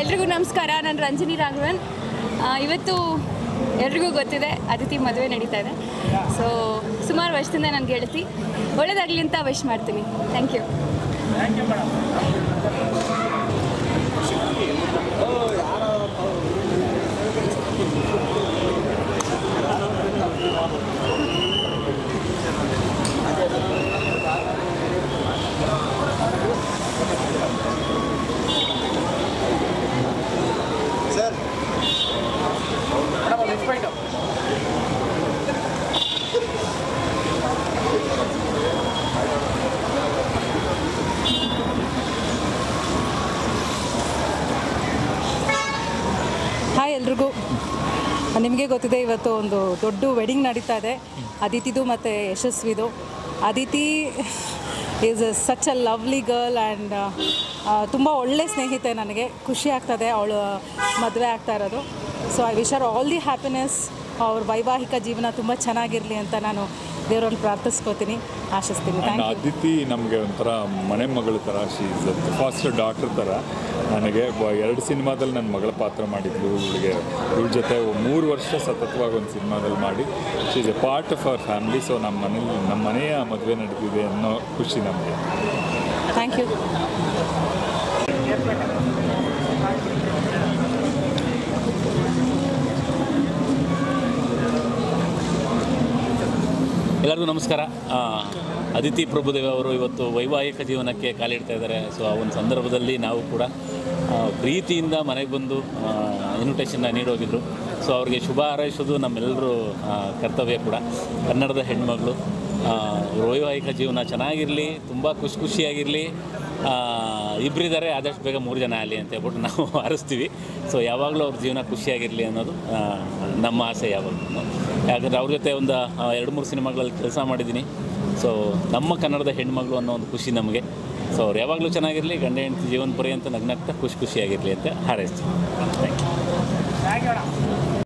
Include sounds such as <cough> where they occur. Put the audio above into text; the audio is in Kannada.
ಎಲ್ರಿಗೂ ನಮಸ್ಕಾರ. ನಾನು ರಂಜನಿ ರಾಘವನ್. ಇವತ್ತು ಎಲ್ರಿಗೂ ಗೊತ್ತಿದೆ ಅತಿಥಿ ಮದುವೆ ನಡೀತಾ ಇದೆ. ಸೊ ಸುಮಾರು ವರ್ಷದಿಂದ ನಾನು ಗೆಳತಿ ಒಳ್ಳೆದಾಗ್ಲಿ ಅಂತ ವಿಶ್ ಮಾಡ್ತೀನಿ. ಥ್ಯಾಂಕ್ ಯು ನಿಮಗೆ ಗೊತ್ತಿದೆ, ಇವತ್ತು ಒಂದು ದೊಡ್ಡ ವೆಡ್ಡಿಂಗ್ ನಡೀತಾ ಇದೆ. ಅದಿತಿದು ಮತ್ತು ಯಶಸ್ವಿದು. Aditi is such a lovely girl and ತುಂಬ ಒಳ್ಳೆ ಸ್ನೇಹಿತೆ ನನಗೆ. ಖುಷಿ ಆಗ್ತದೆ ಅವಳು ಮದುವೆ ಆಗ್ತಾ ಇರೋದು. So I wish her all the happiness ಅವ್ರ ವೈವಾಹಿಕ ಜೀವನ ತುಂಬ ಚೆನ್ನಾಗಿರಲಿ ಅಂತ ನಾನು ದೇವರಲ್ಲಿ ಪ್ರಾರ್ಥಿಸ್ಕೋತೀನಿ ಆಶಿಸ್ತೀನಿ. ಅದಿತಿ ನಮಗೆ ಒಂಥರ ಮನೆ ಮಗಳ ಥರ ಶಿ ಇಸ್ ಫಾಸ್ಟ್ ಡಾಕ್ಟರ್ ಥರ. ನನಗೆ ಎರಡು ಸಿನಿಮಾದಲ್ಲಿ ನನ್ನ ಮಗಳ ಪಾತ್ರ ಮಾಡಿದ್ಲು. ಇವಳಿಗೆ ಇವಳ ಜೊತೆ ಮೂರು ವರ್ಷ ಸತತವಾಗಿ ಒಂದು ಸಿನಿಮಾದಲ್ಲಿ ಮಾಡಿ. She is a part of our family so ನಮ್ಮ ಮನೇಲಿ ನಮ್ಮ ಮನೆಯ ಮದುವೆ ನಡೆದಿದೆ ಅನ್ನೋ ಖುಷಿ ನಮಗೆ. ಥ್ಯಾಂಕ್ ಯು ಎಲ್ಲರಿಗೂ ನಮಸ್ಕಾರ. ಅದಿತಿ ಪ್ರಭುದೇವ ಅವರು ಇವತ್ತು ವೈವಾಹಿಕ ಜೀವನಕ್ಕೆ ಕಾಲಿಡ್ತಾ ಇದ್ದಾರೆ. ಸೊ ಆ ಒಂದು ಸಂದರ್ಭದಲ್ಲಿ ನಾವು ಕೂಡ ಪ್ರೀತಿಯಿಂದ ಮನೆಗೆ ಬಂದು ಇನ್ವಿಟೇಷನ್ನ ನೀಡೋಗಿದ್ರು. ಸೊ ಅವ್ರಿಗೆ ಶುಭ ಹಾರೈಸೋದು ನಮ್ಮೆಲ್ಲರೂ ಕರ್ತವ್ಯ ಕೂಡ. ಕನ್ನಡದ ಹೆಣ್ಮಗಳು ವೈವಾಹಿಕ ಜೀವನ ಚೆನ್ನಾಗಿರಲಿ, ತುಂಬ ಖುಷಿ ಖುಷಿಯಾಗಿರಲಿ. ಇಬ್ಬರಿದ್ದಾರೆ ಆದಷ್ಟು ಬೇಗ ಮೂರು ಜನ ಆಗಲಿ ಅಂತ ಹೇಳ್ಬಿಟ್ಟು ನಾವು <laughs> ಹಾರಿಸ್ತೀವಿ ಸೊ ಯಾವಾಗಲೂ ಅವ್ರ ಜೀವನ ಖುಷಿಯಾಗಿರಲಿ ಅನ್ನೋದು ನಮ್ಮ ಆಸೆ ಯಾವಾಗಲೂ. ಯಾಕಂದರೆ ಅವ್ರ ಜೊತೆ ಒಂದು ಎರಡು ಮೂರು ಸಿನಿಮಾಗಳಲ್ಲಿ ಕೆಲಸ ಮಾಡಿದ್ದೀನಿ. ಸೊ ನಮ್ಮ ಕನ್ನಡದ ಹೆಣ್ಮಗಳು ಅನ್ನೋ ಒಂದು ಖುಷಿ ನಮಗೆ. ಸೊ ಅವ್ರು ಯಾವಾಗಲೂ ಚೆನ್ನಾಗಿರಲಿ, ಗಂಡ ಹೆಂಡತಿ ಜೀವನ ಪರ್ಯಂತ ನಗ್ನಗ್ತಾ ಖುಷಿ ಖುಷಿಯಾಗಿರಲಿ ಅಂತ ಹಾರೈಸ್ತೀನಿ. Thank you